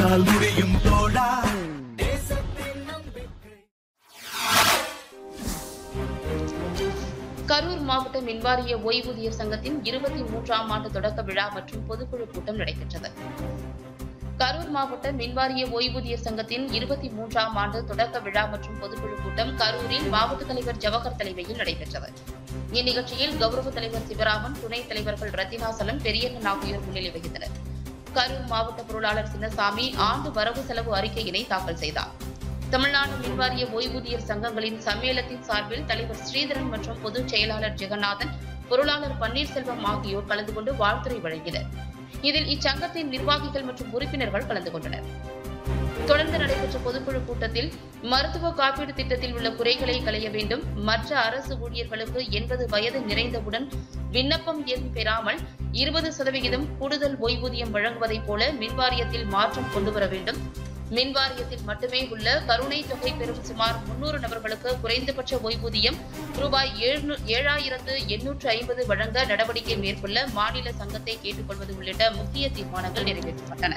உன்னால் முடியும் தோழா கரூர் மாவட்ட மின்வாரிய ஓய்வூதியர் சங்கத்தின் இருபத்தி மூன்றாம் ஆண்டு தொடக்க விழா மற்றும் பொதுக்குழு கூட்டம் நடைபெற்றது. கரூர் மாவட்ட மின்வாரிய ஓய்வூதியர் சங்கத்தின் இருபத்தி மூன்றாம் ஆண்டு தொடக்க விழா மற்றும் பொதுக்குழு கூட்டம் கரூரில் மாவட்ட தலைவர் ஜவஹர் தலைமையில் நடைபெற்றது. இந்நிகழ்ச்சியில் கௌரவ தலைவர் சிவராமன் துணைத் தலைவர்கள் ரத்தினாசலம் பெரியண்ணன் ஆகியோர் முன்னிலை வகித்தனர். கரூர் மாவட்ட பொருளாளர் சின்னசாமி ஆண்டு வரவு செலவு அறிக்கையினை தாக்கல் செய்தார். தமிழ்நாடு மின்வாரிய ஓய்வூதியர் சங்கங்களின் சம்மேளத்தின் சார்பில் தலைவர் ஸ்ரீதரன் மற்றும் பொதுச் செயலாளர் ஜெகநாதன் பொருளாளர் பன்னீர்செல்வம் ஆகியோர் கலந்து கொண்டு வாழ்த்துறை வழங்கினர். இதில் இச்சங்கத்தின் நிர்வாகிகள் மற்றும் உறுப்பினர்கள் கலந்து கொண்டனர். தொடர்ந்து நடைபெற்ற பொதுக்குழு கூட்டத்தில் மருத்துவ காப்பீடு திட்டத்தில் உள்ள குறைகளை களைய வேண்டும் மற்ற அரசு ஊழியர்களுக்கு எண்பது வயது நிறைந்தவுடன் விண்ணப்பம் ஏதும் பெறாமல் இருபது சதவிகிதம் கூடுதல் ஓய்வூதியம் வழங்குவதைப் போல மின்வாரியத்தில் மாற்றம் கொண்டுவர வேண்டும். மின்வாரியத்தில் மட்டுமே உள்ள கருணை தொகை பெறும் சுமார் முன்னூறு நபர்களுக்கு குறைந்தபட்ச ஓய்வூதியம் ரூபாய் ஏழாயிரத்து எண்ணூற்று ஐம்பது வழங்க நடவடிக்கை மேற்கொள்ள மாநில சங்கத்தை கேட்டுக்கொள்வது உள்ளிட்ட முக்கிய தீர்மானங்கள் நிறைவேற்றப்பட்டன.